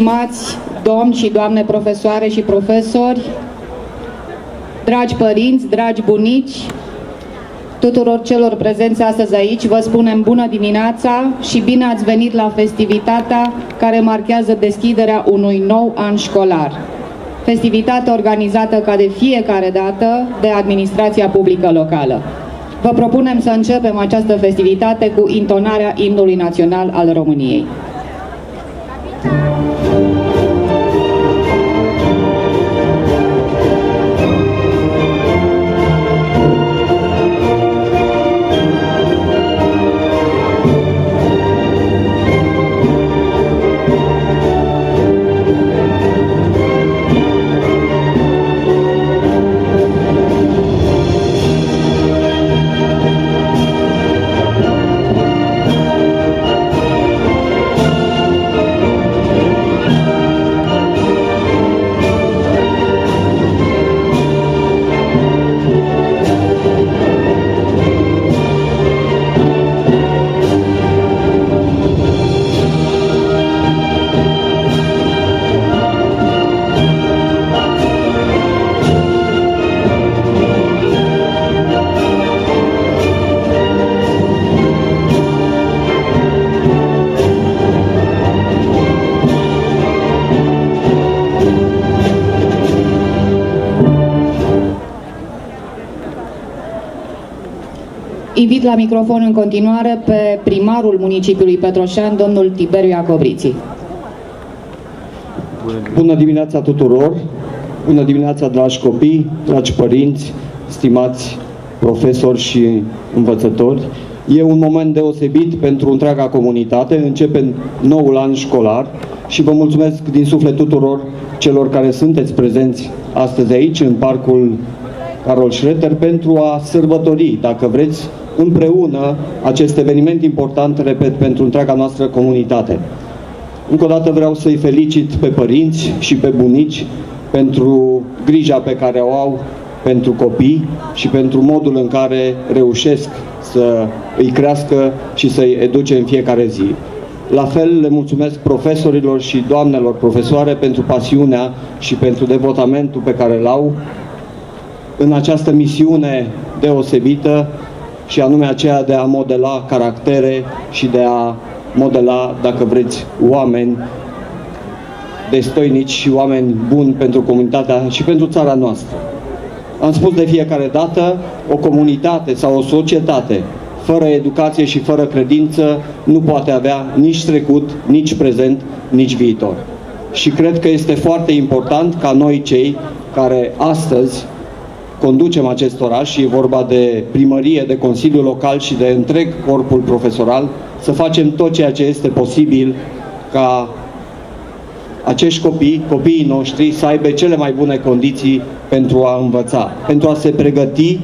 Stimați domni și doamne profesoare și profesori, dragi părinți, dragi bunici, tuturor celor prezenți astăzi aici, vă spunem bună dimineața și bine ați venit la festivitatea care marchează deschiderea unui nou an școlar. Festivitate organizată ca de fiecare dată de Administrația Publică Locală. Vă propunem să începem această festivitate cu intonarea imnului național al României. Invit la microfon în continuare pe primarul municipiului Petroșan, domnul Tiberiu Iacobriții. Bună dimineața tuturor! Bună dimineața, dragi copii, dragi părinți, stimați profesori și învățători! E un moment deosebit pentru întreaga comunitate, începe noul an școlar și vă mulțumesc din suflet tuturor celor care sunteți prezenți astăzi aici, în parcul Carol Schroeter, pentru a sărbători, dacă vreți, împreună acest eveniment important, repet, pentru întreaga noastră comunitate. Încă o dată vreau să-i felicit pe părinți și pe bunici pentru grija pe care o au pentru copii și pentru modul în care reușesc să îi crească și să-i educe în fiecare zi. La fel le mulțumesc profesorilor și doamnelor profesoare pentru pasiunea și pentru devotamentul pe care l-au în această misiune deosebită și anume aceea de a modela caractere și de a modela, dacă vreți, oameni destoinici și oameni buni pentru comunitatea și pentru țara noastră. Am spus de fiecare dată, o comunitate sau o societate fără educație și fără credință nu poate avea nici trecut, nici prezent, nici viitor. Și cred că este foarte important ca noi cei care astăzi conducem acest oraș și e vorba de primărie, de Consiliul Local și de întreg corpul profesoral, să facem tot ceea ce este posibil ca acești copii, copiii noștri, să aibă cele mai bune condiții pentru a învăța, pentru a se pregăti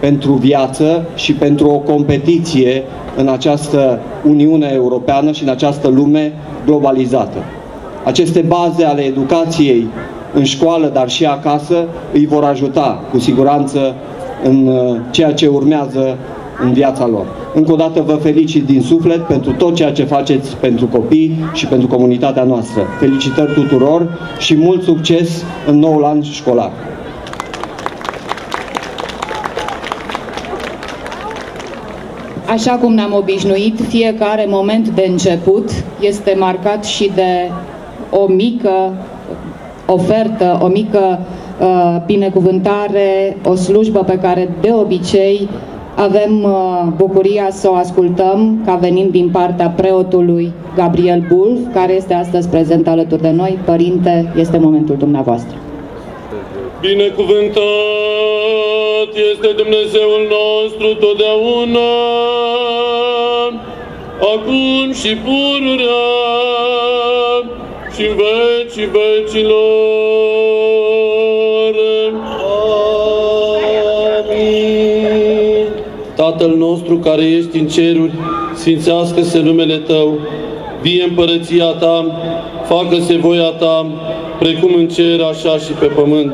pentru viață și pentru o competiție în această Uniune Europeană și în această lume globalizată. Aceste baze ale educației în școală, dar și acasă, îi vor ajuta cu siguranță în uh, ceea ce urmează în viața lor. Încă o dată vă felicit din suflet pentru tot ceea ce faceți pentru copii și pentru comunitatea noastră. Felicitări tuturor și mult succes în noul an școlar! Așa cum ne-am obișnuit, fiecare moment de început este marcat și de o mică ofertă, o mică uh, binecuvântare, o slujbă pe care de obicei avem uh, bucuria să o ascultăm ca venind din partea preotului Gabriel Bulf, care este astăzi prezent alături de noi. Părinte, este momentul dumneavoastră. Binecuvântat este Dumnezeul nostru totdeauna, acum și pururea și în vecii vecilor. Amin. Tatăl nostru care ești în ceruri, sfințească-se numele Tău, vie împărăția Ta, facă-se voia Ta, precum în cer, așa și pe pământ.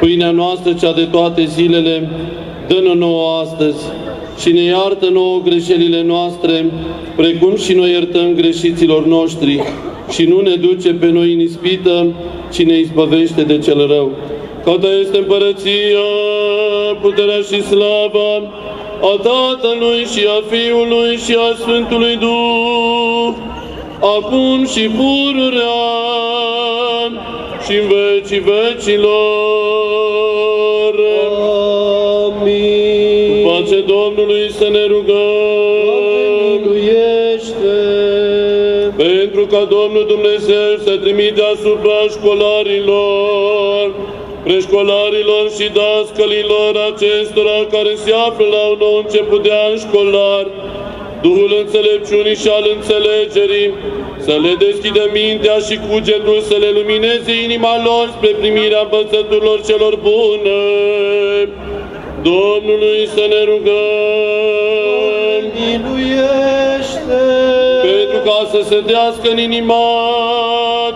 Pâinea noastră, cea de toate zilele, dă-ne nouă astăzi și ne iartă nouă greșelile noastre, precum și noi iertăm greșiților noștri și nu ne duce pe noi în ispită, ci ne izbăvește de cel rău. Că este împărăția, puterea și slava a Tatălui și a Fiului și a Sfântului Duh, acum și pururea și în vecii vecilor. Amin. Cu pace Domnului să ne rugăm. Miluiește. Pentru ca Domnul Dumnezeu să trimite asupra școlarilor, preșcolarilor și dascălilor acestora care se află la un nou început de an școlar, Duhul înțelepciunii și al înțelegerii, să le deschidă mintea și cugetul, să le lumineze inima lor spre primirea învățăturilor celor bune. Domnului să ne rugăm. Miluiește! Pentru ca să se dească în inima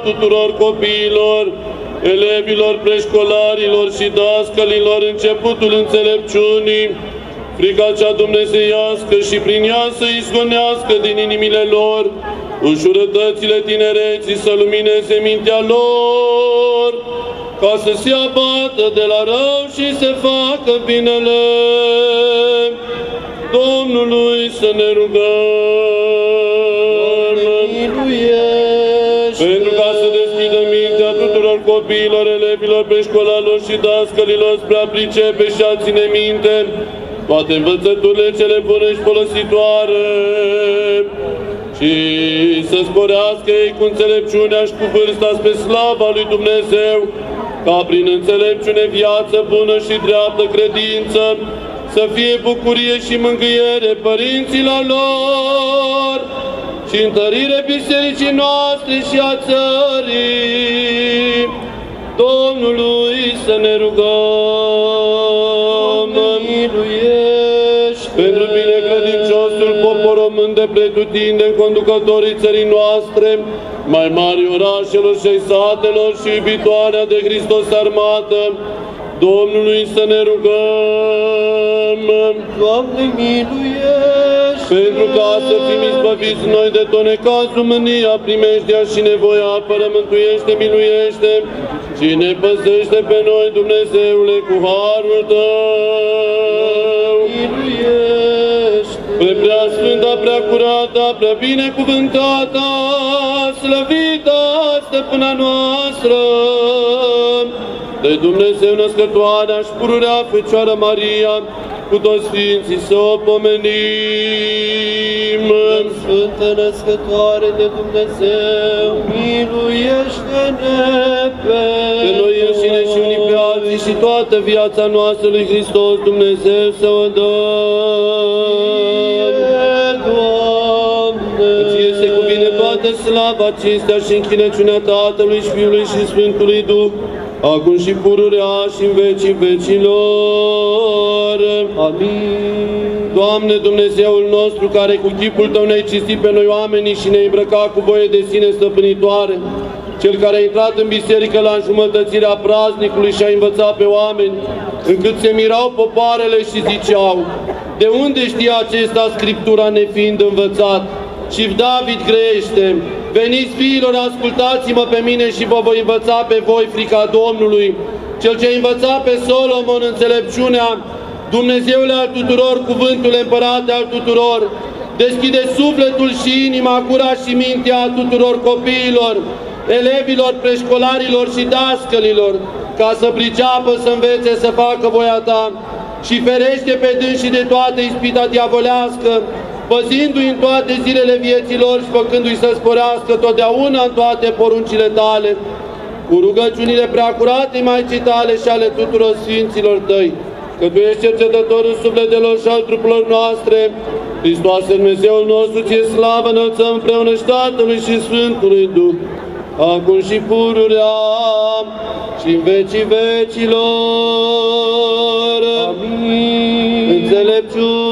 tuturor copiilor, elevilor, preșcolarilor și dascălilor începutul înțelepciunii, frica cea dumnezeiască și prin ea să izgonească din inimile lor ușurătățile tinereții să lumineze mintea lor, ca să se abată de la rău și să facă binele. Domnului să ne rugăm. Pentru ca să deschidă mintea tuturor copiilor, elevilor, preșcolarilor și dascălilor spre a pricepe și a ține minte toate învățăturile cele bune și folositoare și să sporească ei cu înțelepciunea și cu vârsta spre slava lui Dumnezeu, ca prin înțelepciune viață bună și dreaptă credință, să fie bucurie și mângâiere părinților lor și întărire bisericii noastre și a țării. Domnului să ne rugăm. Miluiește! Pentru binecredinciosul popor român de pretutindeni, conducătorii țării noastre, mai mari orașelor și satelor și iubitoarea de Hristos armată, Domnului să ne rugăm. Doamne, miluiește! Pentru ca să fim izbăviți noi de tot necazul, mânia, primeștea și nevoia, apără, mântuiește, miluiește și ne păzește pe noi, Dumnezeule, cu harul Tău. Miluiește! Pre prea sfânta, prea curată, prea binecuvântată, slăvită, stăpâna noastră, de Dumnezeu născătoarea și pururea Fecioară Maria, cu toți Sfinții să o pomenim. Sfântă născătoare de Dumnezeu, miluiește-ne pe Pe noi înșine și unii pe alții și toată viața noastră lui Hristos Dumnezeu să o dăm. Toată slava, cinstea și închinăciunea Tatălui și Fiului și Sfântului Duh, acum și pururea și în vecii vecilor. Amin. Doamne Dumnezeul nostru, care cu chipul Tău ne-ai cistit pe noi oamenii și ne-ai îmbrăcat cu voie de sine stăpânitoare, Cel care a intrat în biserică la înjumătățirea praznicului și a învățat pe oameni, încât se mirau popoarele și ziceau, de unde știa acesta Scriptura nefiind învățat? Și David grește, Veniți, fiilor, ascultați-mă pe mine și vă voi învăța pe voi frica Domnului, Cel ce a învățat pe Solomon înțelepciunea, Dumnezeule al tuturor, cuvântul împărate al tuturor, deschide sufletul și inima, cura și mintea tuturor copiilor, elevilor, preșcolarilor și dascălilor, ca să priceapă, să învețe, să facă voia Ta, și ferește pe dânsii de toată ispita diavolească, păzindu-i în toate zilele vieților și făcându-i să sporească totdeauna în toate poruncile tale, cu rugăciunile preacurate Maicii tale și ale tuturor Sfinților tăi, că Tu ești cercetătorul sufletelor și al trupurilor noastre, Hristoase Dumnezeul nostru, ție slavă înălțăm împreună și Tatălui și Sfântului Duh, acum și pururea și în vecii vecilor. Amin. Înțelepciune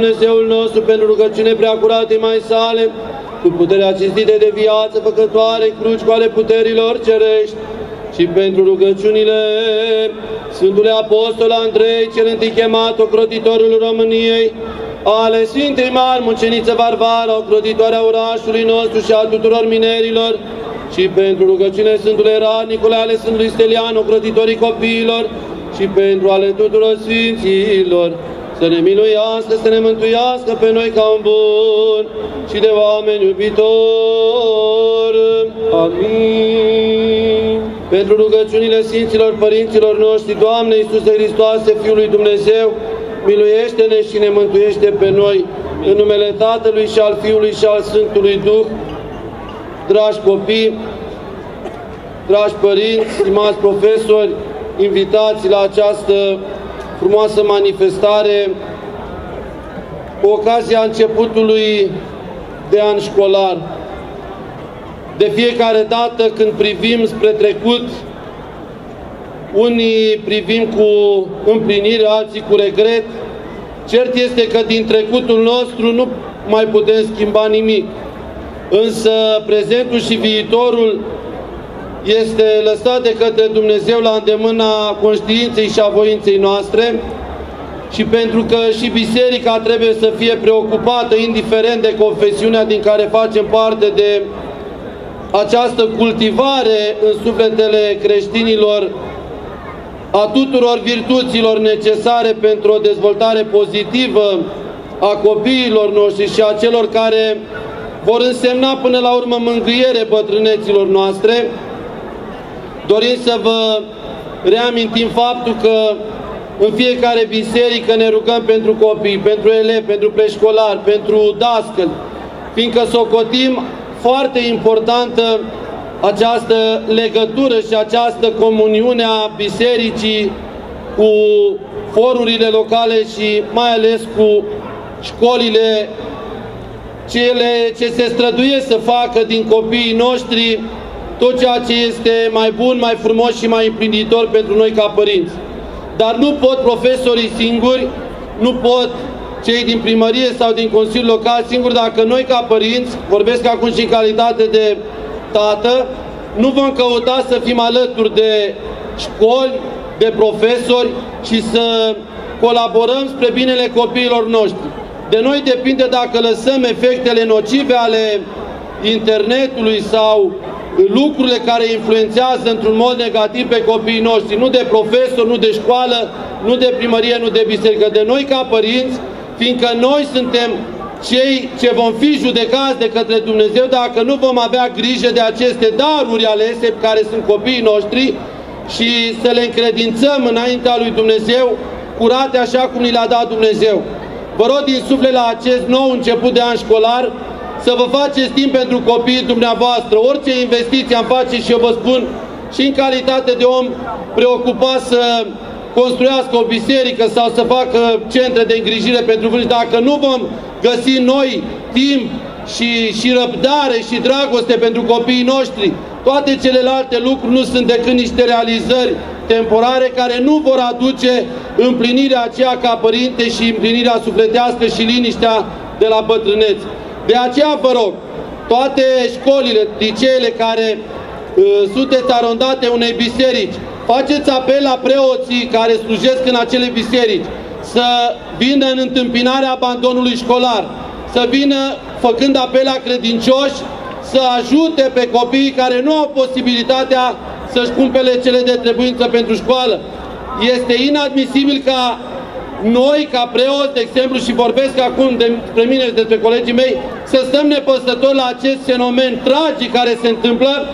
Dumnezeul nostru pentru rugăciune preacurate mai sale, cu puterea cinstită de viață făcătoare, cruci cu ale puterilor cerești, și pentru rugăciunile Sfântului Apostol Andrei, cel întâi chemat ocrotitorul României, ale Sfintei Mari Muceniță Varvara, ocrotitoarea orașului nostru și a tuturor minerilor, și pentru rugăciunile Sfântului Erar Nicolae, ale Sfântului Stelian, ocrotitorii copiilor, și pentru ale tuturor Sfinților, să ne miluiască, să ne mântuiască pe noi ca un bun și de oameni iubitor. Amin. Pentru rugăciunile Sfinților Părinților noștri, Doamne Iisuse Hristoase, Fiul lui Dumnezeu, miluiește-ne și ne mântuiește pe noi, în numele Tatălui și al Fiului și al Sfântului Duh, dragi copii, dragi părinți, stimați profesori, invitați la această frumoasă manifestare, cu ocazia începutului de an școlar. De fiecare dată când privim spre trecut, unii privim cu împlinire, alții cu regret. Cert este că din trecutul nostru nu mai putem schimba nimic. Însă prezentul și viitorul este lăsat de către Dumnezeu la îndemâna conștiinței și a voinței noastre și pentru că și biserica trebuie să fie preocupată, indiferent de confesiunea din care facem parte, de această cultivare în sufletele creștinilor a tuturor virtuților necesare pentru o dezvoltare pozitivă a copiilor noștri și a celor care vor însemna până la urmă mângâiere bătrâneților noastre, dorim să vă reamintim faptul că în fiecare biserică ne rugăm pentru copii, pentru elevi, pentru preșcolari, pentru dascăli, fiindcă socotim foarte importantă această legătură și această comuniune a bisericii cu forurile locale și mai ales cu școlile cele ce se străduie să facă din copiii noștri tot ceea ce este mai bun, mai frumos și mai împlinitor pentru noi ca părinți. Dar nu pot profesorii singuri, nu pot cei din primărie sau din Consiliul Local singuri dacă noi ca părinți, vorbesc acum și în calitate de tată, nu vom căuta să fim alături de școli, de profesori și să colaborăm spre binele copiilor noștri. De noi depinde dacă lăsăm efectele nocive ale internetului sau lucrurile care influențează într-un mod negativ pe copiii noștri, nu de profesor, nu de școală, nu de primărie, nu de biserică, de noi ca părinți, fiindcă noi suntem cei ce vom fi judecați de către Dumnezeu dacă nu vom avea grijă de aceste daruri alese care sunt copiii noștri și să le încredințăm înaintea lui Dumnezeu curate așa cum ni le-a dat Dumnezeu. Vă rog din suflet la acest nou început de an școlar să vă faceți timp pentru copiii dumneavoastră. Orice investiție am face și eu vă spun și în calitate de om preocupat să construiască o biserică sau să facă centre de îngrijire pentru vârși, dacă nu vom găsi noi timp și, și răbdare și dragoste pentru copiii noștri, toate celelalte lucruri nu sunt decât niște realizări temporare care nu vor aduce împlinirea aceea ca părinte și împlinirea sufletească și liniștea de la bătrâneți. De aceea vă rog, toate școlile, liceele care uh, sunteți arondate unei biserici, faceți apel la preoții care slujesc în acele biserici să vină în întâmpinarea abandonului școlar, să vină făcând apel la credincioși să ajute pe copiii care nu au posibilitatea să-și cumpele cele de trebuință pentru școală. Este inadmisibil ca noi, ca preoți, de exemplu, și vorbesc acum despre mine și despre colegii mei, să stăm nepăsători la acest fenomen tragic care se întâmplă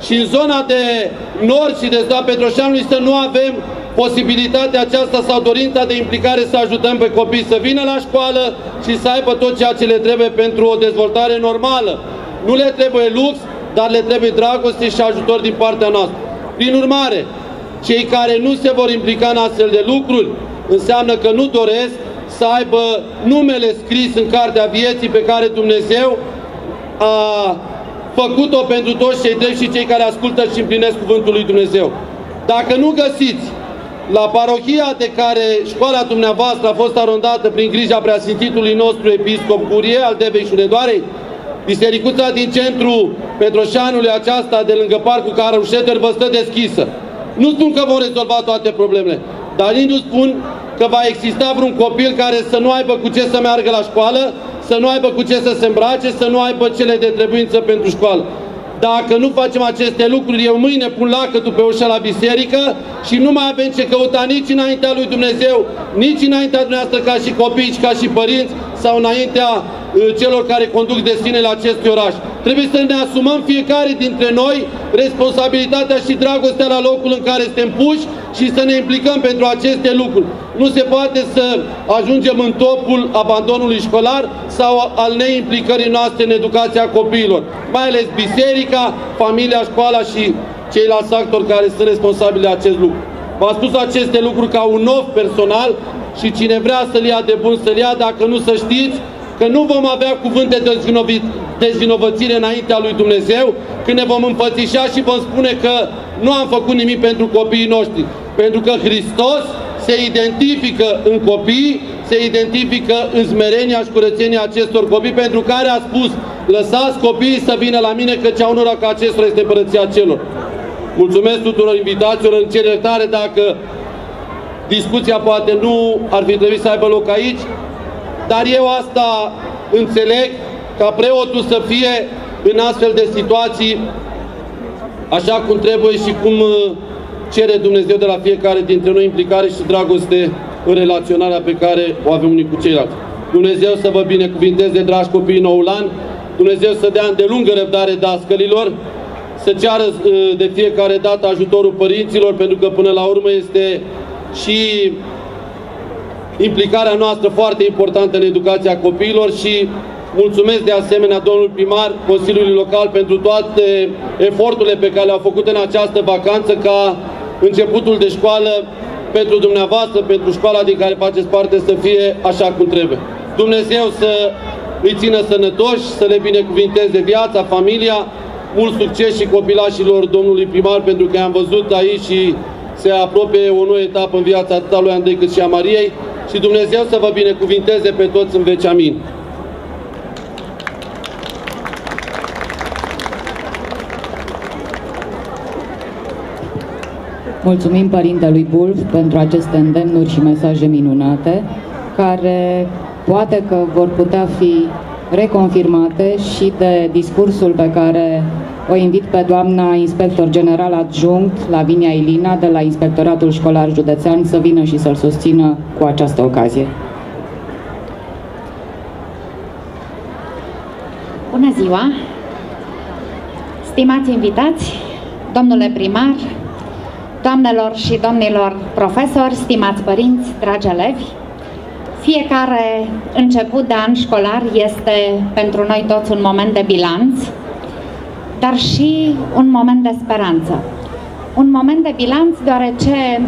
și în zona de nord și de stat Petroșanului să nu avem posibilitatea aceasta sau dorința de implicare să ajutăm pe copii să vină la școală și să aibă tot ceea ce le trebuie pentru o dezvoltare normală. Nu le trebuie lux, dar le trebuie dragoste și ajutor din partea noastră. Prin urmare, cei care nu se vor implica în astfel de lucruri, înseamnă că nu doresc să aibă numele scris în cartea vieții pe care Dumnezeu a făcut-o pentru toți cei drept și cei care ascultă și împlinesc Cuvântul lui Dumnezeu. Dacă nu găsiți la parohia de care școala dumneavoastră a fost arondată prin grija preasfințitului nostru episcop Curie al Devei și Șunedoarei, Bisericuța din centru Petroșanului aceasta de lângă parcul Carușeter vă stă deschisă. Nu spun că vom rezolva toate problemele, dar nici nu spun că va exista vreun copil care să nu aibă cu ce să meargă la școală, să nu aibă cu ce să se îmbrace, să nu aibă cele de trebuință pentru școală. Dacă nu facem aceste lucruri, eu mâine pun lacătul pe ușa la biserică și nu mai avem ce căuta nici înaintea lui Dumnezeu, nici înaintea dumneavoastră ca și copii, ca și părinți sau înaintea uh, celor care conduc destinele acestui oraș. Trebuie să ne asumăm fiecare dintre noi responsabilitatea și dragostea la locul în care suntem puși și să ne implicăm pentru aceste lucruri. Nu se poate să ajungem în topul abandonului școlar sau al neimplicării noastre în educația copiilor. Mai ales biserica, familia, școala și ceilalți actori care sunt responsabili de acest lucru. V-am spus aceste lucruri ca un nou personal și cine vrea să-l ia de bun să-l ia, dacă nu să știți că nu vom avea cuvânt de dezvinovățire înaintea lui Dumnezeu, când ne vom împățișa și vom spune că nu am făcut nimic pentru copiii noștri. Pentru că Hristos se identifică în copii, se identifică în smerenia și curățenia acestor copii, pentru care a spus, lăsați copiii să vină la mine, că cea unora ca acestora este părăția celor. Mulțumesc tuturor invitațiilor, în cele tare dacă discuția poate nu ar fi trebuit să aibă loc aici, dar eu asta înțeleg ca preotul să fie în astfel de situații așa cum trebuie și cum uh, cere Dumnezeu de la fiecare dintre noi implicare și dragoste în relaționarea pe care o avem unii cu ceilalți. Dumnezeu să vă binecuvinteze, dragi copii, noul an, Dumnezeu să dea îndelungă răbdare dascălilor, să ceară uh, de fiecare dată ajutorul părinților, pentru că până la urmă este și implicarea noastră foarte importantă în educația copiilor și mulțumesc de asemenea domnul primar Consiliului Local pentru toate eforturile pe care le-au făcut în această vacanță ca începutul de școală pentru dumneavoastră, pentru școala din care faceți parte să fie așa cum trebuie. Dumnezeu să îi țină sănătoși, să le binecuvinteze viața, familia, mult succes și copilașilor domnului primar, pentru că am văzut aici și se apropie o nouă etapă în viața atât a lui Andrei cât și a Mariei și Dumnezeu să vă binecuvinteze pe toți în veci. Amin. Mulțumim Părintelui Bulf pentru aceste îndemnuri și mesaje minunate, care poate că vor putea fi reconfirmate și de discursul pe care o invit pe doamna inspector general adjunct Lavinia Ilina de la Inspectoratul Școlar Județean să vină și să-l susțină cu această ocazie. Bună ziua! Stimați invitați, domnule primar, doamnelor și domnilor profesori, stimați părinți, dragi elevi, fiecare început de an școlar este pentru noi toți un moment de bilanț, dar și un moment de speranță. Un moment de bilanț deoarece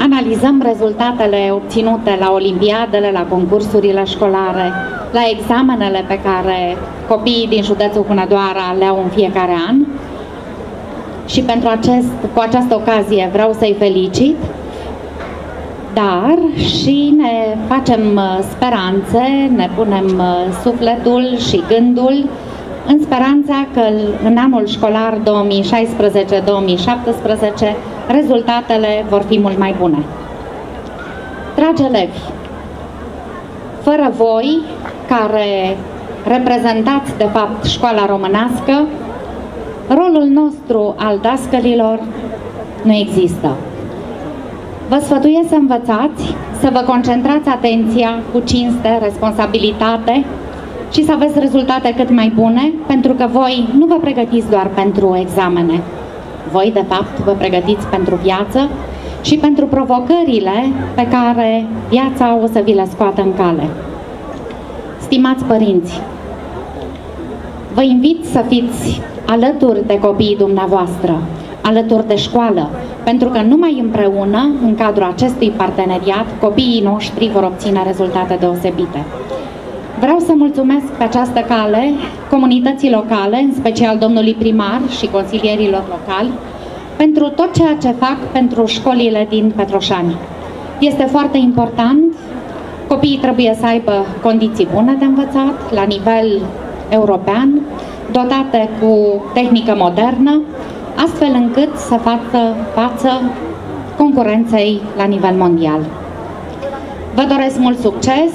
analizăm rezultatele obținute la olimpiadele, la concursurile școlare, la examenele pe care copiii din județul Hunedoara le au în fiecare an. Și pentru acest, cu această ocazie vreau să-i felicit, dar și ne facem uh, speranțe, ne punem uh, sufletul și gândul în speranța că în anul școlar 2016-2017 rezultatele vor fi mult mai bune. Dragi elevi, fără voi, care reprezentați de fapt școala românească, rolul nostru al dascălilor nu există. Vă sfătuiesc să învățați, să vă concentrați atenția cu cinste, responsabilitate, și să aveți rezultate cât mai bune, pentru că voi nu vă pregătiți doar pentru examene, voi, de fapt, vă pregătiți pentru viață și pentru provocările pe care viața o să vi le scoată în cale. Stimați părinți, vă invit să fiți alături de copiii dumneavoastră, alături de școală, pentru că numai împreună, în cadrul acestui parteneriat, copiii noștri vor obține rezultate deosebite. Vreau să mulțumesc pe această cale comunității locale, în special domnului primar și consilierilor locali, pentru tot ceea ce fac pentru școlile din Petroșani. Este foarte important, copiii trebuie să aibă condiții bune de învățat, la nivel european, dotate cu tehnică modernă, astfel încât să facă față concurenței la nivel mondial. Vă doresc mult succes,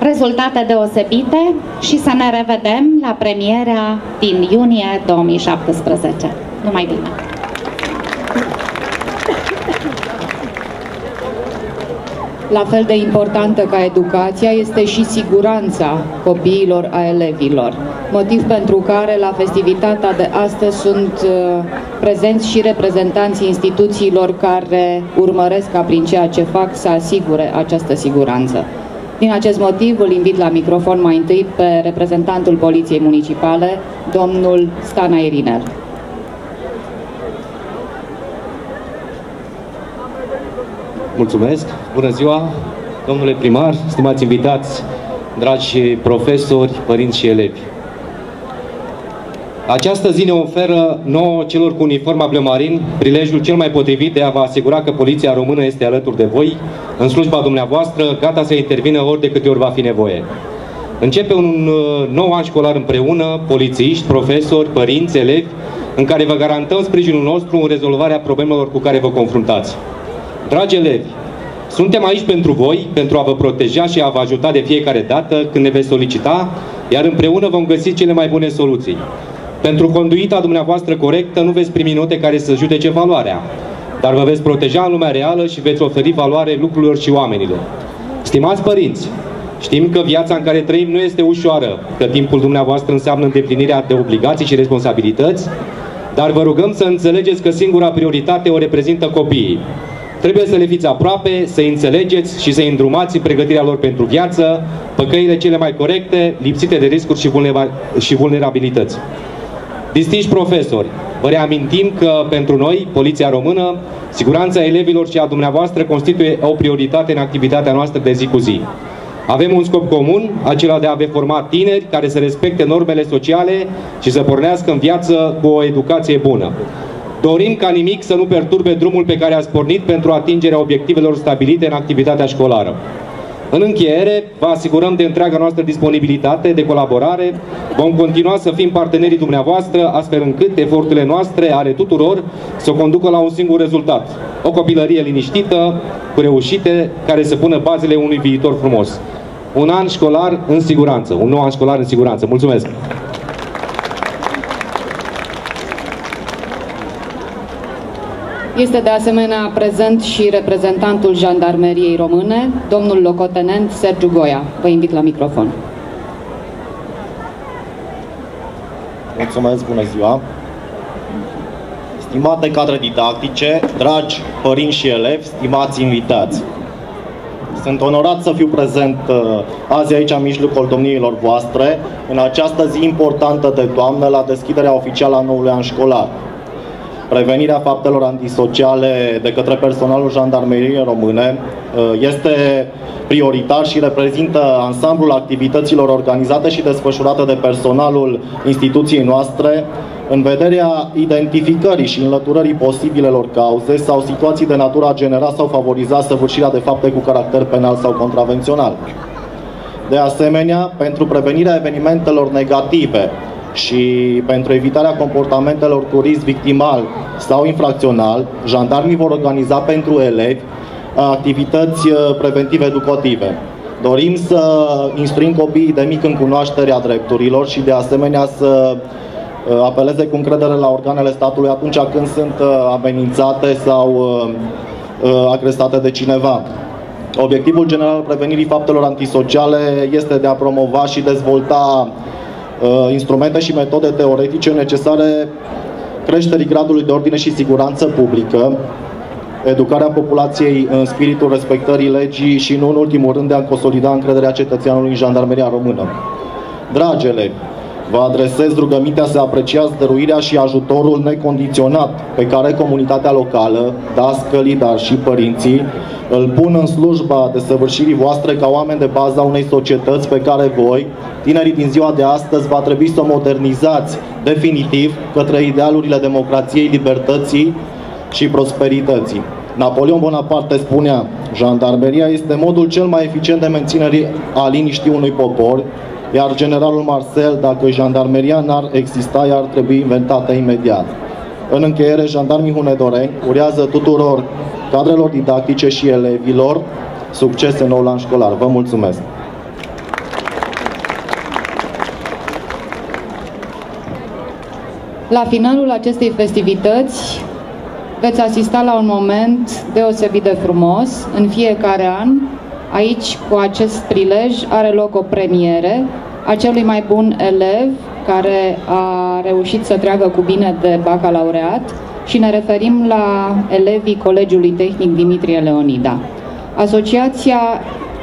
rezultate deosebite și să ne revedem la premierea din iunie 2017. Numai bine! La fel de importantă ca educația este și siguranța copiilor, a elevilor. Motiv pentru care la festivitatea de astăzi sunt uh, prezenți și reprezentanții instituțiilor care urmăresc ca prin ceea ce fac să asigure această siguranță. Din acest motiv îl invit la microfon mai întâi pe reprezentantul Poliției Municipale, domnul Stana Irinel. Mulțumesc! Bună ziua, domnule primar, stimați invitați, dragi profesori, părinți și elevi. Această zi ne oferă nouă celor cu uniforma bleu-marin prilejul cel mai potrivit de a vă asigura că Poliția Română este alături de voi, în slujba dumneavoastră, gata să intervină ori de câte ori va fi nevoie. Începe un uh, nou an școlar împreună, polițiști, profesori, părinți, elevi, în care vă garantăm sprijinul nostru în rezolvarea problemelor cu care vă confruntați. Dragi elevi, suntem aici pentru voi, pentru a vă proteja și a vă ajuta de fiecare dată când ne veți solicita, iar împreună vom găsi cele mai bune soluții. Pentru conduita dumneavoastră corectă nu veți primi note care să judece valoarea, dar vă veți proteja în lumea reală și veți oferi valoare lucrurilor și oamenilor. Stimați părinți, știm că viața în care trăim nu este ușoară, că timpul dumneavoastră înseamnă îndeplinirea de obligații și responsabilități, dar vă rugăm să înțelegeți că singura prioritate o reprezintă copiii. Trebuie să le fiți aproape, să înțelegeți și să îndrumați în pregătirea lor pentru viață, pe căile cele mai corecte, lipsite de riscuri și vulnerabilități. Distinși profesori, vă reamintim că pentru noi, Poliția Română, siguranța elevilor și a dumneavoastră constituie o prioritate în activitatea noastră de zi cu zi. Avem un scop comun, acela de a forma tineri care să respecte normele sociale și să pornească în viață cu o educație bună. Dorim ca nimic să nu perturbe drumul pe care ați pornit pentru atingerea obiectivelor stabilite în activitatea școlară. În încheiere, vă asigurăm de întreaga noastră disponibilitate de colaborare. Vom continua să fim partenerii dumneavoastră, astfel încât eforturile noastre, ale tuturor, să o conducă la un singur rezultat. O copilărie liniștită, cu reușite, care să pună bazele unui viitor frumos. Un an școlar în siguranță, un nou an școlar în siguranță. Mulțumesc! Este de asemenea prezent și reprezentantul Jandarmeriei Române, domnul locotenent Sergiu Goia. Vă invit la microfon. Mulțumesc, bună ziua! Stimate cadre didactice, dragi părinți și elevi, stimați invitați! Sunt onorat să fiu prezent uh, azi aici în mijlocul domniilor voastre, în această zi importantă de toamnă, la deschiderea oficială a noului an școlar prevenirea faptelor antisociale de către personalul jandarmeriei române uh, este prioritar și reprezintă ansamblul activităților organizate și desfășurate de personalul instituției noastre în vederea identificării și înlăturării posibilelor cauze sau situații de natură a genera sau favoriza săvârșirea de fapte cu caracter penal sau contravențional. De asemenea, pentru prevenirea evenimentelor negative și pentru evitarea comportamentelor cu risc victimal sau infracțional, jandarmii vor organiza pentru elevi activități uh, preventive educative. Dorim să instruim copiii de mic în cunoașterea drepturilor și de asemenea să uh, apeleze cu încredere la organele statului atunci când sunt uh, amenințate sau agresate de cineva. Obiectivul general al prevenirii faptelor antisociale este de a promova și dezvolta Uh, instrumente și metode teoretice necesare creșterii gradului de ordine și siguranță publică, educarea populației în spiritul respectării legii și, nu în ultimul rând, de a consolida încrederea cetățeanului în jandarmeria română. Dragi elevi, vă adresez rugămintea să apreciați dăruirea și ajutorul necondiționat pe care comunitatea locală, dascălii, dar și părinții, îl pun în slujba desăvârșirii voastre ca oameni de bază a unei societăți pe care voi, tinerii din ziua de astăzi, va trebui să o modernizați definitiv către idealurile democrației, libertății și prosperității. Napoleon Bonaparte spunea, jandarmeria este modul cel mai eficient de menținere a liniștii unui popor, iar generalul Marcel, dacă jandarmeria n-ar exista, ea ar trebui inventată imediat. În încheiere, jandarmii Hunedoreni urează tuturor cadrelor didactice și elevilor succes în nou an școlar. Vă mulțumesc! La finalul acestei festivități veți asista la un moment deosebit de frumos. În fiecare an, aici, cu acest prilej, are loc o premiere a celui mai bun elev care a reușit să treacă cu bine de bacalaureat și ne referim la elevii Colegiului Tehnic Dimitrie Leonida. Asociația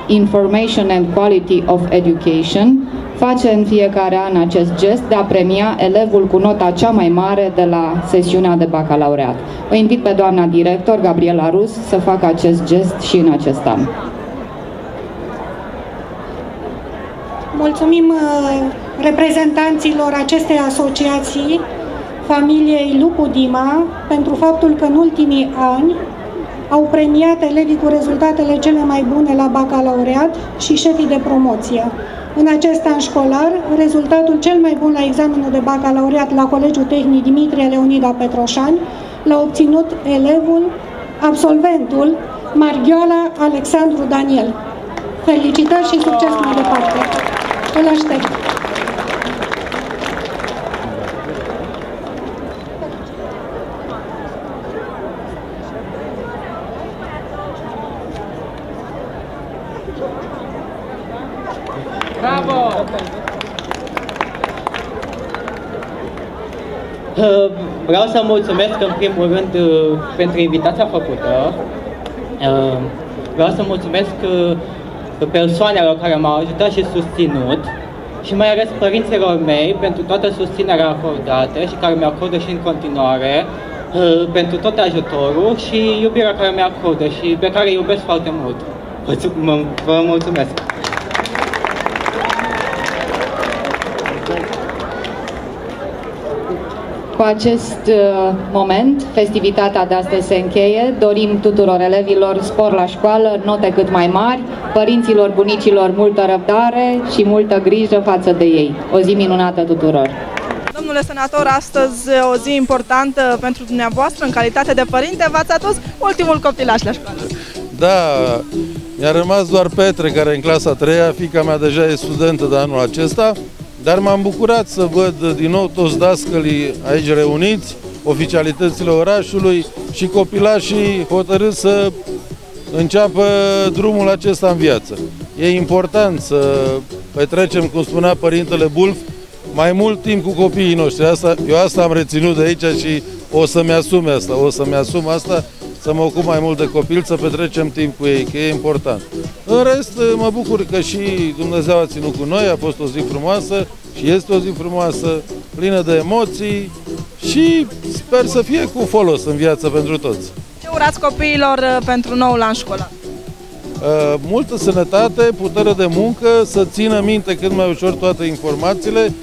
Information and Quality of Education face în fiecare an acest gest de a premia elevul cu nota cea mai mare de la sesiunea de bacalaureat. O invit pe doamna director, Gabriela Rus, să facă acest gest și în acest an. Mulțumim uh, reprezentanților acestei asociații, familiei Lupu Dima, pentru faptul că în ultimii ani au premiat elevii cu rezultatele cele mai bune la bacalaureat și șefii de promoție. În acest an școlar, rezultatul cel mai bun la examenul de bacalaureat la Colegiul Tehnic Dimitrie Leonida Petroșani l-a obținut elevul, absolventul Marghioala Alexandru Daniel. Felicitări și succes mai departe! Îl aștept! Bravo! Uh, vreau să mulțumesc în primul rând uh, pentru invitația făcută. Uh, vreau să mulțumesc persoanelor care m-au ajutat și susținut și mai ales părinților mei pentru toată susținerea acordată și care mi-acordă și în continuare, pentru tot ajutorul și iubirea care mi-acordă și pe care îi iubesc foarte mult. Vă mulțumesc! Cu acest uh, moment, festivitatea de astăzi se încheie. Dorim tuturor elevilor spor la școală, note cât mai mari, părinților, bunicilor multă răbdare și multă grijă față de ei. O zi minunată tuturor! Domnule senator, astăzi o zi importantă pentru dumneavoastră, în calitate de părinte, v-ați adus ultimul copilaș la școală. Da, mi-a rămas doar Petre, care în clasa 3 -a. fica mea deja e studentă de anul acesta, dar m-am bucurat să văd din nou toți dascălii aici reuniți, oficialitățile orașului și copilașii hotărâți să înceapă drumul acesta în viață. E important să petrecem, cum spunea Părintele Bulf, mai mult timp cu copiii noștri. Asta, eu asta am reținut de aici și o să-mi asume asta, o să-mi asum asta să mă ocup mai mult de copil, să petrecem timp cu ei, că e important. În rest, mă bucur că și Dumnezeu a ținut cu noi, a fost o zi frumoasă și este o zi frumoasă, plină de emoții și sper să fie cu folos în viață pentru toți. Ce urați copiilor uh, pentru noul an școlar? Uh, multă sănătate, putere de muncă, să țină minte cât mai ușor toate informațiile,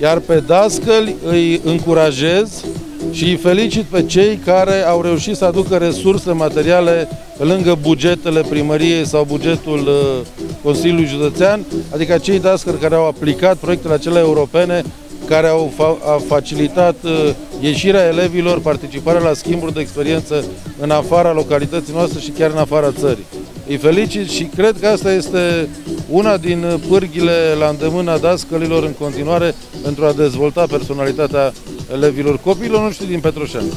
iar pe dascăli îi încurajez și îi felicit pe cei care au reușit să aducă resurse materiale pe lângă bugetele primăriei sau bugetul uh, Consiliului Județean, adică cei dascări care au aplicat proiectele acelea europene care au fa facilitat uh, ieșirea elevilor, participarea la schimburi de experiență în afara localității noastre și chiar în afara țării. Îi felicit și cred că asta este una din pârghile la îndemâna dascălilor în continuare pentru a dezvolta personalitatea elevilor, copiilor noștri din Petroșani.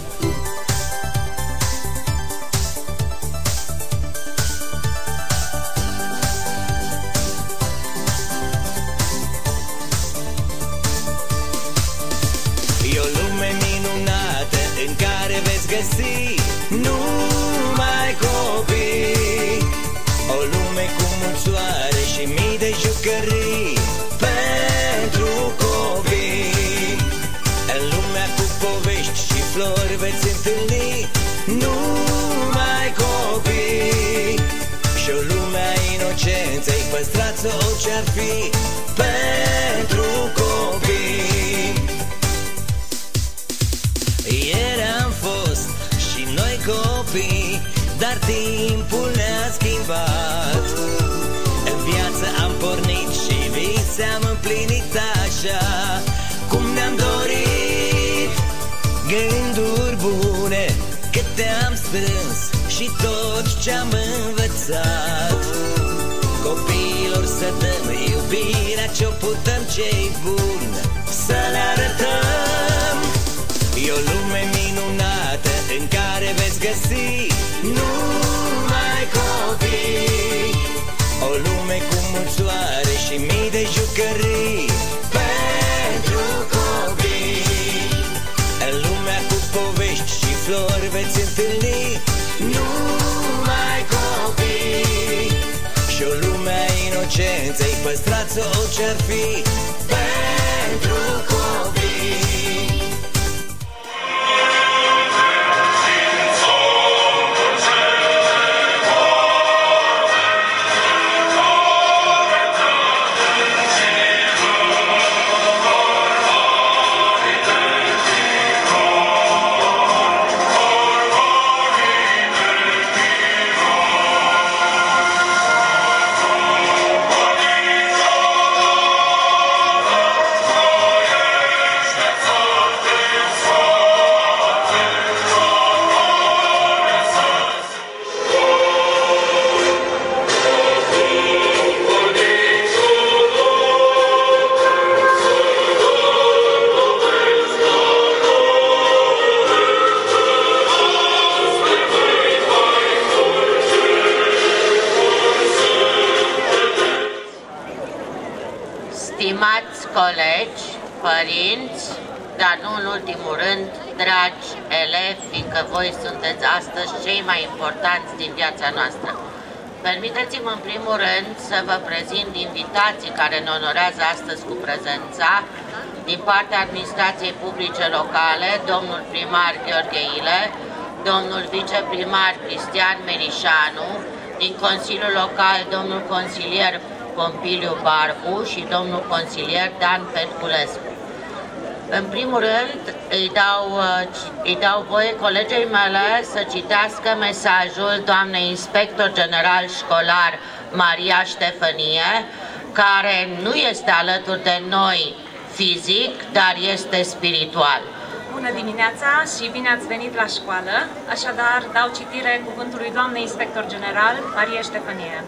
Ce-am învățat. Copiilor să dăm iubirea ce-o putem ce-i bun Să le arătăm. E o lume minunată în care veți găsi numai copii. O lume cu mulțoare și mii de jucării a inocenței păstrați-o ce-ar fi? Pentru Permiteți-mi în primul rând să vă prezint invitații care ne onorează astăzi cu prezența din partea Administrației Publice Locale, domnul primar Gheorghe Ile, domnul viceprimar Cristian Merișanu, din Consiliul Local, domnul consilier Pompiliu Barbu și domnul consilier Dan Petculescu. În primul rând, îi dau, uh, îi dau voie colegei mele să citească mesajul doamnei inspector general școlar Maria Ștefănie, care nu este alături de noi fizic, dar este spiritual. Bună dimineața și bine ați venit la școală. Așadar, dau citire cuvântului doamnei inspector general Maria Ștefănie.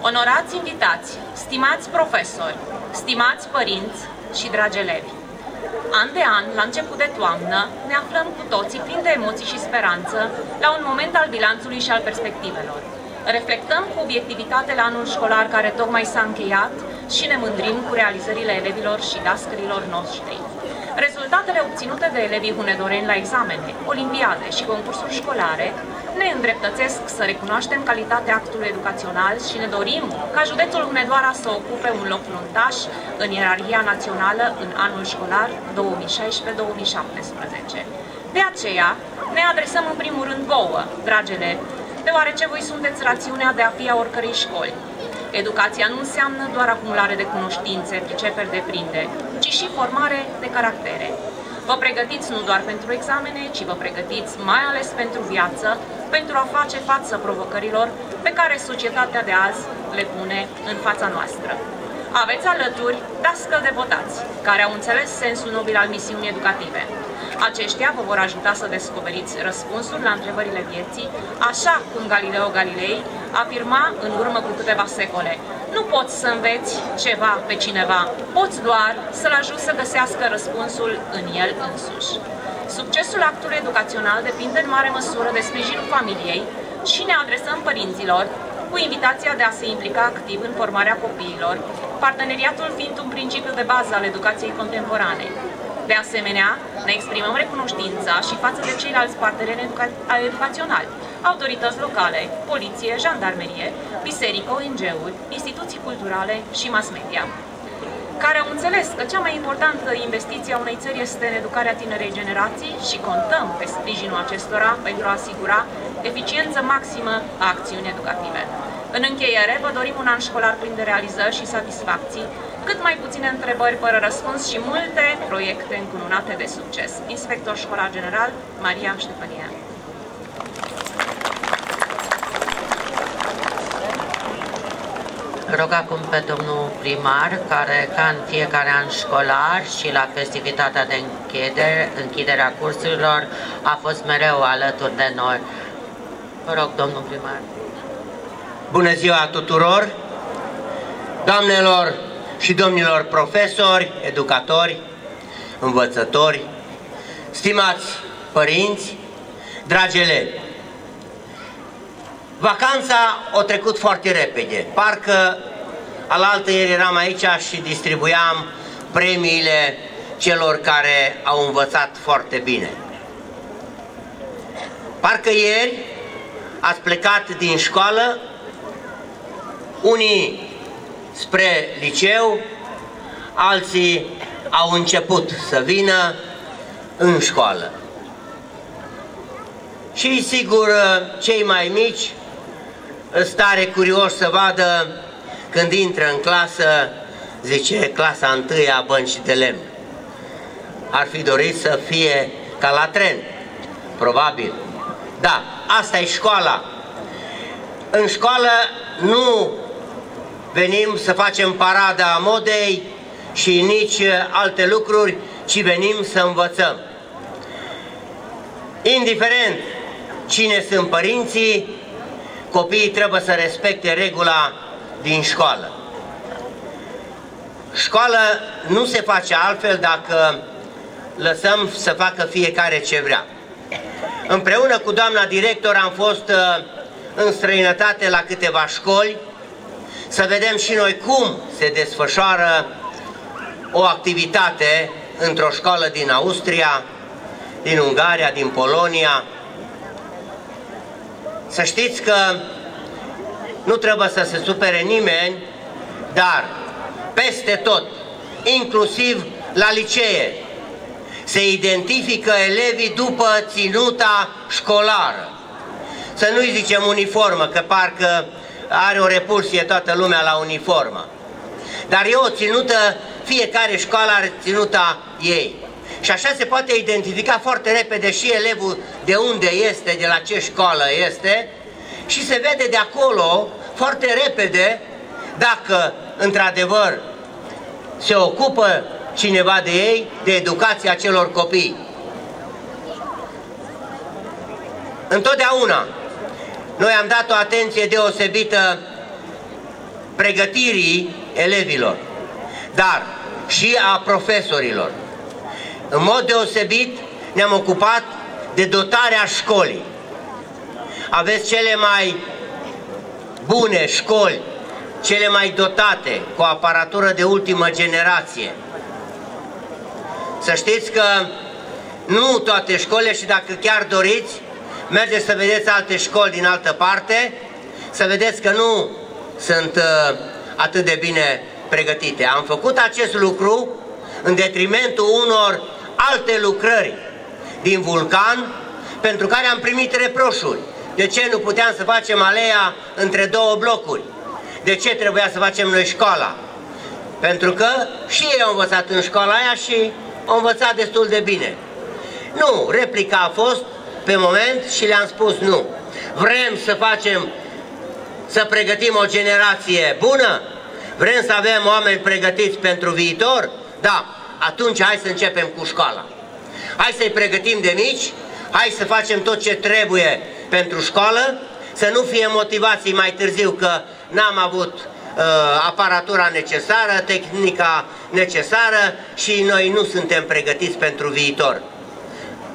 Onorați invitați, stimați profesori, stimați părinți și dragi elevi. An de an, la început de toamnă, ne aflăm cu toții plini de emoții și speranță la un moment al bilanțului și al perspectivelor. Reflectăm cu obiectivitate la anul școlar care tocmai s-a încheiat și ne mândrim cu realizările elevilor și dascărilor noștri. Rezultatele obținute de elevii hunedoreni la examene, olimpiade și concursuri școlare ne îndreptățesc să recunoaștem calitatea actului educațional și ne dorim ca județul Hunedoara să ocupe un loc fruntaș în ierarhia națională în anul școlar 2016-2017. De aceea, ne adresăm în primul rând vouă, dragi elevi, deoarece voi sunteți rațiunea de a fi a oricărei școli. Educația nu înseamnă doar acumulare de cunoștințe, priceperi de prinde, ci și formare de caractere. Vă pregătiți nu doar pentru examene, ci vă pregătiți mai ales pentru viață, pentru a face față provocărilor pe care societatea de azi le pune în fața noastră. Aveți alături dascăl de votați, care au înțeles sensul nobil al misiunii educative. Aceștia vă vor ajuta să descoperiți răspunsuri la întrebările vieții, așa cum Galileo Galilei afirma în urmă cu câteva secole. Nu poți să înveți ceva pe cineva, poți doar să-l ajuți să găsească răspunsul în el însuși. Succesul actului educațional depinde în mare măsură de sprijinul familiei și ne adresăm părinților cu invitația de a se implica activ în formarea copiilor, parteneriatul fiind un principiu de bază al educației contemporane. De asemenea, ne exprimăm recunoștința și față de ceilalți parteneri educa- educaționali, autorități locale, poliție, jandarmerie, biserică, ONG-uri, instituții culturale și mass media care au înțeles că cea mai importantă investiție a unei țări este în educarea tinerei generații și contăm pe sprijinul acestora pentru a asigura eficiență maximă a acțiunii educative. În încheiere, vă dorim un an școlar plin de realizări și satisfacții, cât mai puține întrebări fără răspuns și multe proiecte încununate de succes. Inspector școlar general, Maria Ștefania. Rog acum pe domnul primar, care ca în fiecare an școlar și la festivitatea de închidere, închiderea cursurilor a fost mereu alături de noi. Vă rog, domnul primar. Bună ziua tuturor! Doamnelor și domnilor profesori, educatori, învățători, stimați părinți, dragi elevi, Vacanța o trecut foarte repede. Parcă alaltă ieri eram aici și distribuiam premiile celor care au învățat foarte bine. Parcă ieri ați plecat din școală, unii spre liceu, alții au început să vină în școală. Și sigur, cei mai mici stare curios să vadă când intră în clasă, zice, clasa întâia bănci de lemn. Ar fi dorit să fie ca la tren, probabil. Da, asta e școala. În școală nu venim să facem parada modei și nici alte lucruri, ci venim să învățăm. Indiferent cine sunt părinții, copiii trebuie să respecte regula din școală. Școală nu se face altfel dacă lăsăm să facă fiecare ce vrea. Împreună cu doamna director am fost uh, în străinătate la câteva școli să vedem și noi cum se desfășoară o activitate într-o școală din Austria, din Ungaria, din Polonia, să știți că nu trebuie să se supere nimeni, dar peste tot, inclusiv la licee, se identifică elevii după ținuta școlară. Să nu-i zicem uniformă, că parcă are o repulsie toată lumea la uniformă. Dar e o ținută, fiecare școală are ținuta ei. Și așa se poate identifica foarte repede și elevul de unde este, de la ce școală este și se vede de acolo foarte repede dacă într-adevăr se ocupă cineva de ei, de educația celor copii. Întotdeauna noi am dat o atenție deosebită pregătirii elevilor, dar și a profesorilor. În mod deosebit ne-am ocupat de dotarea școlii. Aveți cele mai bune școli, cele mai dotate, cu aparatură de ultimă generație. Să știți că nu toate școlile și dacă chiar doriți, mergeți să vedeți alte școli din altă parte, să vedeți că nu sunt uh, atât de bine pregătite. Am făcut acest lucru în detrimentul unor alte lucrări din vulcan pentru care am primit reproșuri. De ce nu puteam să facem aleea între două blocuri? De ce trebuia să facem noi școala? Pentru că și ei au învățat în școala aia și au învățat destul de bine. Nu, replica a fost pe moment și le-am spus nu. Vrem să facem, să pregătim o generație bună? Vrem să avem oameni pregătiți pentru viitor? Da, atunci hai să începem cu școala. Hai să-i pregătim de mici, hai să facem tot ce trebuie pentru școală, să nu fie motivații mai târziu că n-am avut uh, aparatura necesară, tehnica necesară și noi nu suntem pregătiți pentru viitor.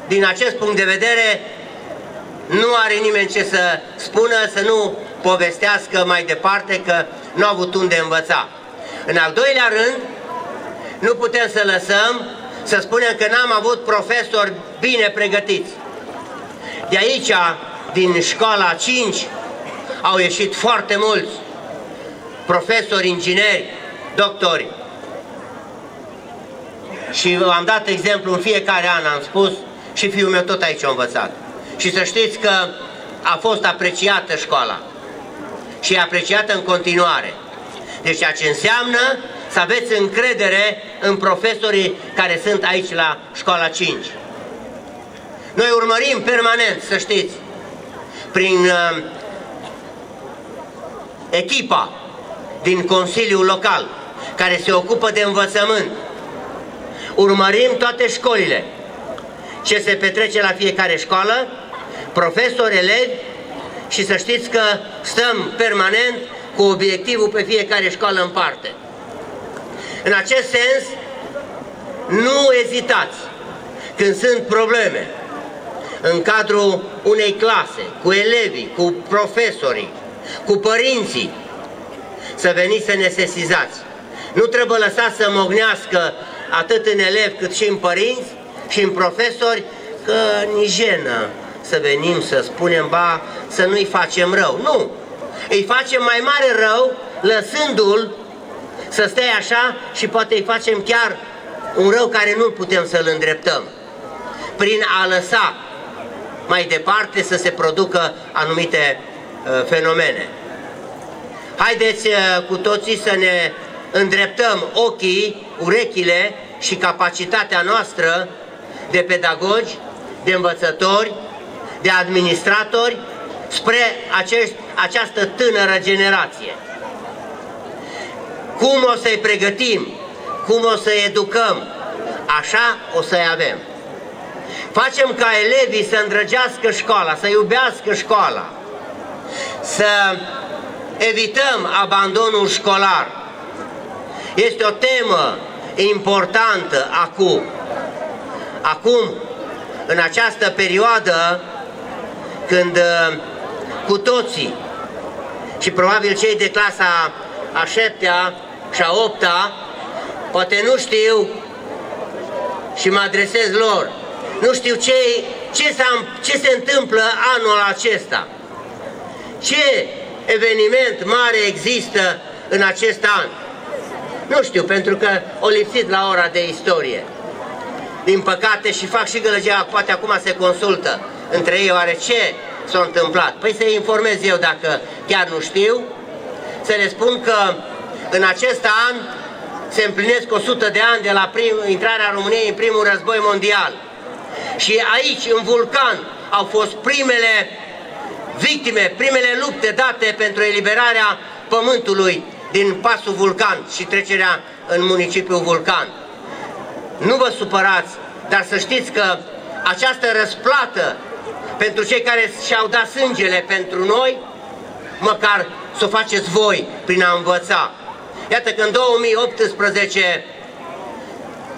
Din acest punct de vedere, nu are nimeni ce să spună, să nu povestească mai departe că nu au avut unde învăța. În al doilea rând, nu putem să lăsăm să spunem că n-am avut profesori bine pregătiți. De aici, din școala 5, au ieșit foarte mulți profesori, ingineri, doctori. Și am dat exemplu în fiecare an, am spus, și fiul meu tot aici a învățat. Și să știți că a fost apreciată școala și e apreciată în continuare. Deci ceea ce înseamnă să aveți încredere în profesorii care sunt aici la școala 5. Noi urmărim permanent, să știți, prin uh, echipa din Consiliul Local care se ocupă de învățământ. Urmărim toate școlile, ce se petrece la fiecare școală, profesori, elevi și să știți că stăm permanent cu obiectivul pe fiecare școală în parte. În acest sens, nu ezitați când sunt probleme în cadrul unei clase, cu elevii, cu profesorii, cu părinții, să veniți să ne sesizați. Nu trebuie lăsat să mognească atât în elevi cât și în părinți și în profesori că ni jenă să venim să spunem, ba, să nu-i facem rău. Nu! Îi facem mai mare rău lăsându-l să stea așa și poate îi facem chiar un rău care nu putem să-l îndreptăm. Prin a lăsa mai departe să se producă anumite uh, fenomene. Haideți uh, cu toții să ne îndreptăm ochii, urechile și capacitatea noastră de pedagogi, de învățători, de administratori spre acești, această tânără generație. Cum o să-i pregătim, cum o să-i educăm, așa o să-i avem. Facem ca elevii să îndrăgească școala, să iubească școala, să evităm abandonul școlar. Este o temă importantă acum. Acum, în această perioadă, când uh, cu toții, și probabil cei de clasa a șaptea și a opta, poate nu știu și mă adresez lor, nu știu ce, ce, ce se întâmplă anul acesta. Ce eveniment mare există în acest an? Nu știu, pentru că o lipsit la ora de istorie. Din păcate și fac și gălăgea, poate acum se consultă între ei oare ce s-a întâmplat. Păi să informez eu dacă chiar nu știu, să le spun că în acest an se împlinesc 100 de ani de la prim, intrarea României în primul război mondial. Și aici, în vulcan, au fost primele victime, primele lupte date pentru eliberarea pământului din pasul Vulcan și trecerea în municipiul Vulcan. Nu vă supărați, dar să știți că această răsplată pentru cei care și-au dat sângele pentru noi, măcar să o faceți voi prin a învăța. Iată că în 2018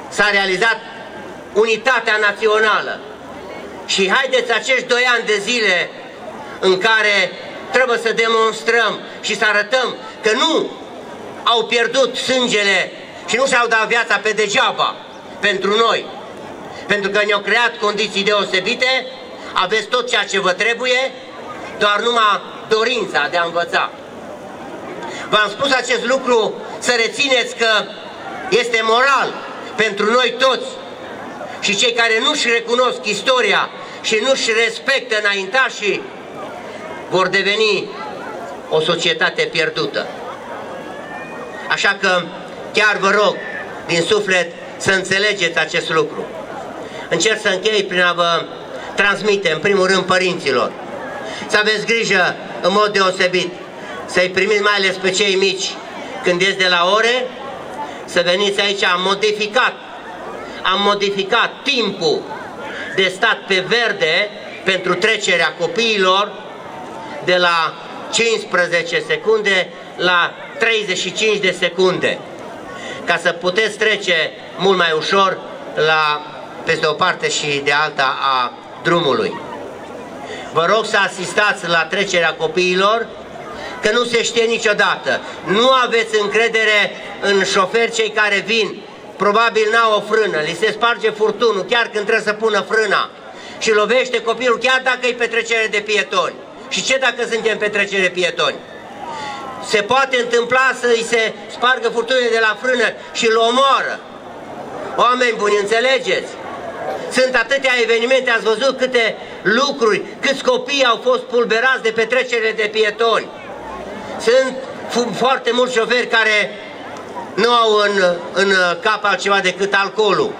s-a realizat unitatea națională. Și haideți acești doi ani de zile în care trebuie să demonstrăm și să arătăm că nu au pierdut sângele și nu și-au dat viața pe degeaba pentru noi. Pentru că ne-au creat condiții deosebite, aveți tot ceea ce vă trebuie, doar numai dorința de a învăța. V-am spus acest lucru să rețineți că este moral pentru noi toți și cei care nu-și recunosc istoria și nu-și respectă înaintașii vor deveni o societate pierdută. Așa că chiar vă rog din suflet să înțelegeți acest lucru. Încerc să închei prin a vă transmite, în primul rând, părinților. Să aveți grijă în mod deosebit, să-i primiți mai ales pe cei mici când ies de la ore, să veniți aici, am modificat, am modificat timpul de stat pe verde pentru trecerea copiilor de la 15 secunde la 35 de secunde ca să puteți trece mult mai ușor la peste o parte și de alta a drumului. Vă rog să asistați la trecerea copiilor, că nu se știe niciodată. Nu aveți încredere în șoferi cei care vin probabil n-au o frână, li se sparge furtunul chiar când trebuie să pună frâna și lovește copilul chiar dacă e petrecere de pietoni. Și ce dacă suntem petrecere de pietoni? Se poate întâmpla să îi se spargă furtunile de la frână și îl omoară. Oameni buni, înțelegeți? Sunt atâtea evenimente, ați văzut câte lucruri, câți copii au fost pulberați de petrecere de pietoni. Sunt foarte mulți șoferi care nu au în, în cap altceva decât alcoolul.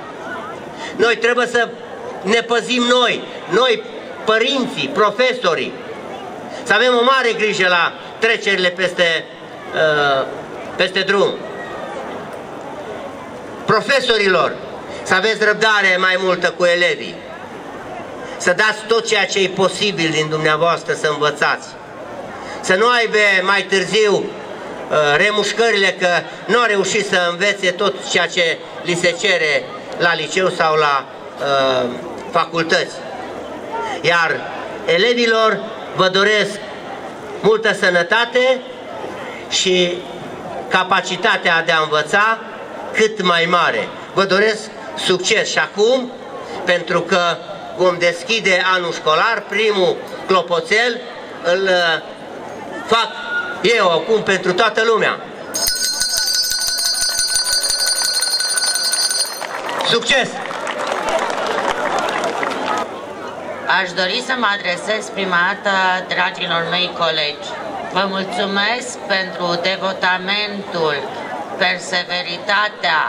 Noi trebuie să ne păzim noi, noi părinții, profesorii, să avem o mare grijă la trecerile peste, uh, peste drum. Profesorilor, să aveți răbdare mai multă cu elevii, să dați tot ceea ce e posibil din dumneavoastră să învățați, să nu aibă mai târziu uh, remușcările că nu a reușit să învețe tot ceea ce li se cere la liceu sau la uh, facultăți. Iar elevilor vă doresc multă sănătate și capacitatea de a învăța cât mai mare. Vă doresc succes și acum, pentru că vom deschide anul școlar, primul clopoțel îl uh, fac eu acum pentru toată lumea. Succes! Aș dori să mă adresez prima dată dragilor mei colegi. Vă mulțumesc pentru devotamentul, perseveritatea,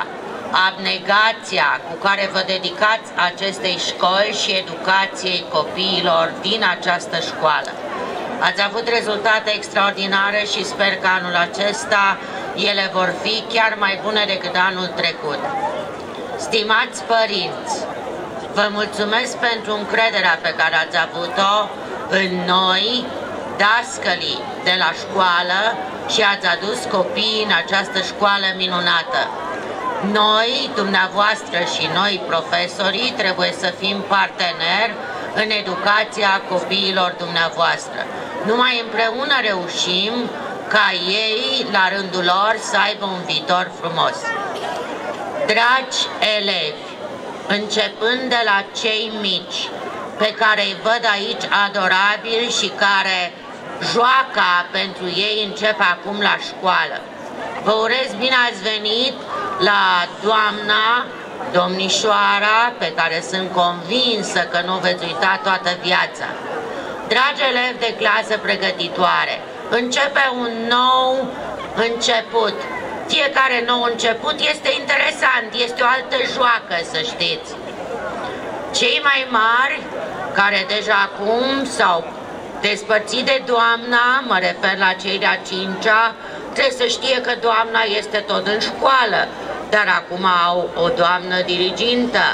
abnegația cu care vă dedicați acestei școli și educației copiilor din această școală. Ați avut rezultate extraordinare și sper că anul acesta ele vor fi chiar mai bune decât anul trecut. Stimați părinți, Vă mulțumesc pentru încrederea pe care ați avut-o în noi, dascălii de la școală și ați adus copiii în această școală minunată. Noi, dumneavoastră și noi, profesorii, trebuie să fim parteneri în educația copiilor dumneavoastră. Numai împreună reușim ca ei, la rândul lor, să aibă un viitor frumos. Dragi elevi, începând de la cei mici, pe care îi văd aici adorabili și care joaca pentru ei începe acum la școală. Vă urez bine ați venit la doamna, domnișoara, pe care sunt convinsă că nu veți uita toată viața. Dragi elevi de clasă pregătitoare, începe un nou început, fiecare nou început este interesant, este o altă joacă, să știți. Cei mai mari, care deja acum s-au despărțit de doamna, mă refer la cei de-a cincea, trebuie să știe că doamna este tot în școală, dar acum au o doamnă dirigintă,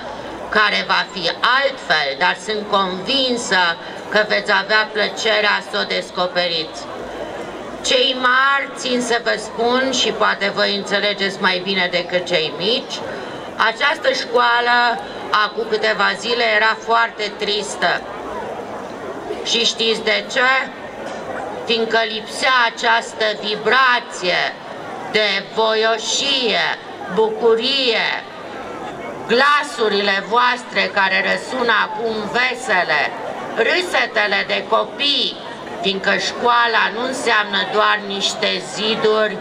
care va fi altfel, dar sunt convinsă că veți avea plăcerea să o descoperiți. Cei mari țin să vă spun și poate voi înțelegeți mai bine decât cei mici, această școală acum câteva zile era foarte tristă. Și știți de ce? Fiindcă lipsea această vibrație de voioșie, bucurie, glasurile voastre care răsună acum vesele, râsetele de copii, fiindcă școala nu înseamnă doar niște ziduri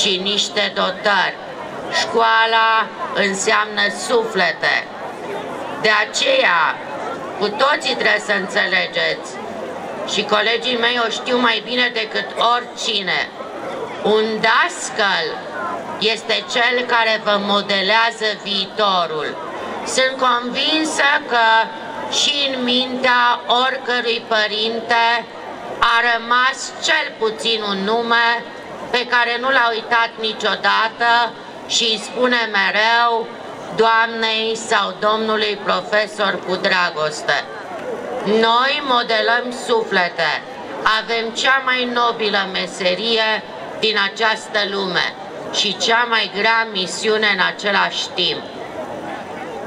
și niște dotări. Școala înseamnă suflete. De aceea, cu toții trebuie să înțelegeți, și colegii mei o știu mai bine decât oricine, un dascăl este cel care vă modelează viitorul. Sunt convinsă că și în mintea oricărui părinte a rămas cel puțin un nume pe care nu l-a uitat niciodată și îi spune mereu doamnei sau domnului profesor cu dragoste. Noi modelăm suflete, avem cea mai nobilă meserie din această lume și cea mai grea misiune în același timp.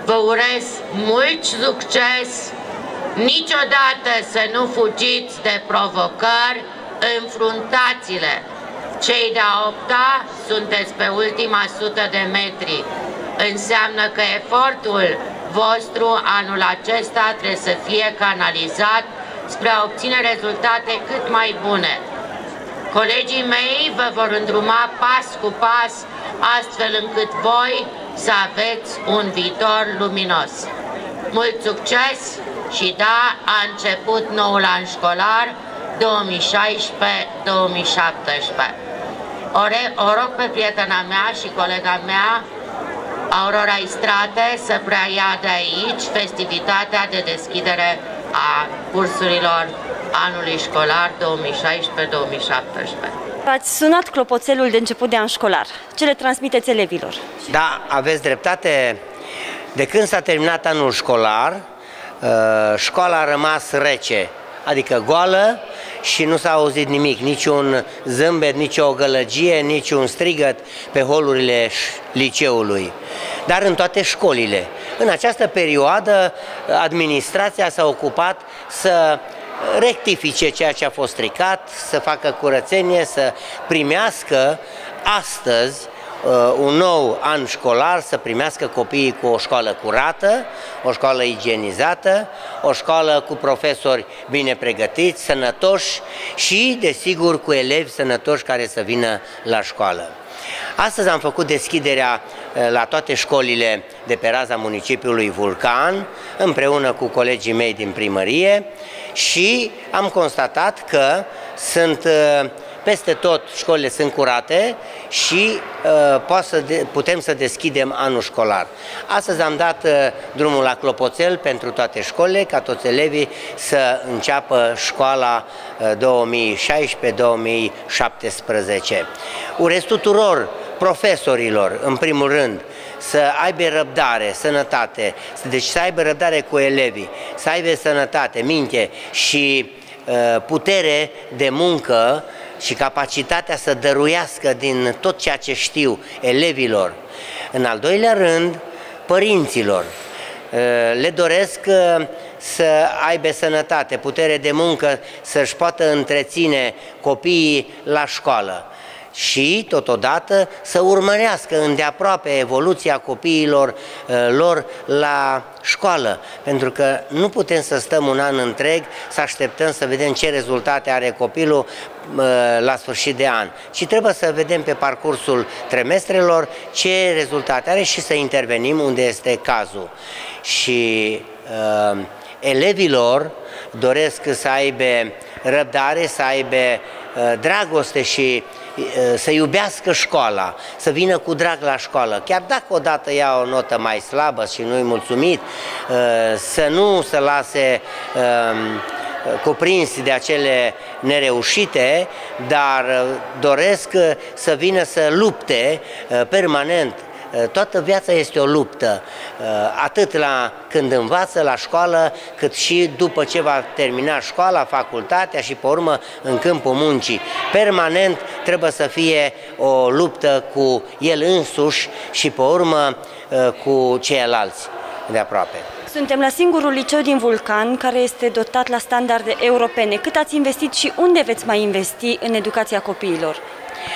Vă urez mult succes Niciodată să nu fugiți de provocări, înfruntați-le. Cei de-a opta sunteți pe ultima sută de metri. Înseamnă că efortul vostru anul acesta trebuie să fie canalizat spre a obține rezultate cât mai bune. Colegii mei vă vor îndruma pas cu pas, astfel încât voi să aveți un viitor luminos. Mult succes și da, a început noul an școlar 2016-2017. O, o rog pe prietena mea și colega mea, Aurora Istrate, să preia de aici festivitatea de deschidere a cursurilor anului școlar 2016-2017. Ați sunat clopoțelul de început de an școlar. Ce le transmiteți elevilor? Da, aveți dreptate. De când s-a terminat anul școlar, uh, școala a rămas rece, adică goală și nu s-a auzit nimic, niciun zâmbet, nici o gălăgie, nici un strigăt pe holurile liceului, dar în toate școlile. În această perioadă, administrația s-a ocupat să rectifice ceea ce a fost stricat, să facă curățenie, să primească astăzi uh, un nou an școlar, să primească copiii cu o școală curată, o școală igienizată, o școală cu profesori bine pregătiți, sănătoși și, desigur, cu elevi sănătoși care să vină la școală. Astăzi am făcut deschiderea eh, la toate școlile de pe raza municipiului Vulcan, împreună cu colegii mei din primărie și am constatat că sunt eh, peste tot școlile sunt curate și uh, să de, putem să deschidem anul școlar. Astăzi am dat uh, drumul la Clopoțel pentru toate școlile, ca toți elevii să înceapă școala uh, 2016-2017. Urez tuturor profesorilor, în primul rând, să aibă răbdare, sănătate, deci să aibă răbdare cu elevii, să aibă sănătate, minte și uh, putere de muncă și capacitatea să dăruiască din tot ceea ce știu elevilor. În al doilea rând, părinților. Uh, le doresc uh, să aibă sănătate, putere de muncă, să-și poată întreține copiii la școală și, totodată, să urmărească îndeaproape evoluția copiilor uh, lor la școală, pentru că nu putem să stăm un an întreg să așteptăm să vedem ce rezultate are copilul uh, la sfârșit de an, ci trebuie să vedem pe parcursul trimestrelor ce rezultate are și să intervenim unde este cazul. Și uh, elevilor doresc să aibă răbdare, să aibă uh, dragoste și să iubească școala, să vină cu drag la școală, chiar dacă odată ia o notă mai slabă și nu-i mulțumit, să nu se lase cuprins de acele nereușite, dar doresc să vină să lupte permanent Eh, toată viața este o luptă, eh, atât la când învață la școală, cât și după ce va termina școala, facultatea și pe urmă în câmpul muncii. Permanent trebuie să fie o luptă cu el însuși și pe urmă eh, cu ceilalți de aproape. Suntem la singurul liceu din Vulcan care este dotat la standarde europene. Cât ați investit și unde veți mai investi în educația copiilor?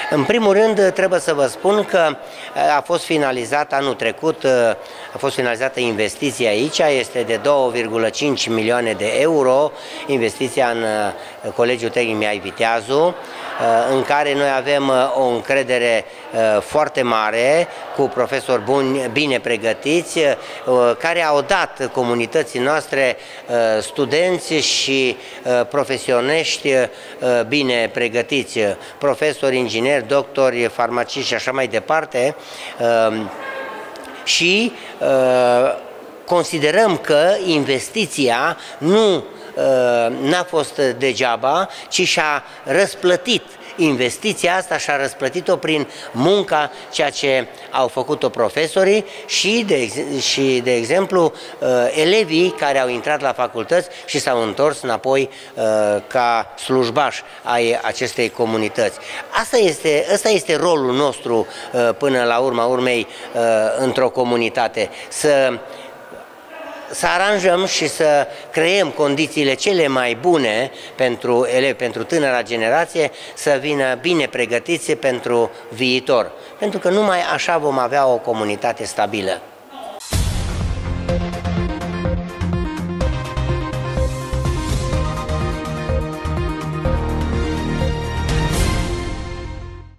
În primul rând, trebuie să vă spun că uh, a fost finalizat anul trecut, uh, a fost finalizată investiția aici, este de 2,5 milioane de euro, investiția în uh, Colegiul Tehnic Miai Viteazu, în care noi avem o încredere foarte mare cu profesori buni, bine pregătiți, care au dat comunității noastre studenți și profesioniști bine pregătiți, profesori, ingineri, doctori, farmaciști și așa mai departe. Um, și uh, considerăm că investiția nu uh, n-a fost degeaba, ci și-a răsplătit investiția asta și-a răsplătit-o prin munca ceea ce au făcut-o profesorii și de, și, de exemplu, uh, elevii care au intrat la facultăți și s-au întors înapoi uh, ca slujbași ai acestei comunități. Asta este, asta este rolul nostru uh, până la urma urmei într-o comunitate, să să aranjăm și să creăm condițiile cele mai bune pentru elevi, pentru tânăra generație, să vină bine pregătiți pentru viitor. Pentru că numai așa vom avea o comunitate stabilă.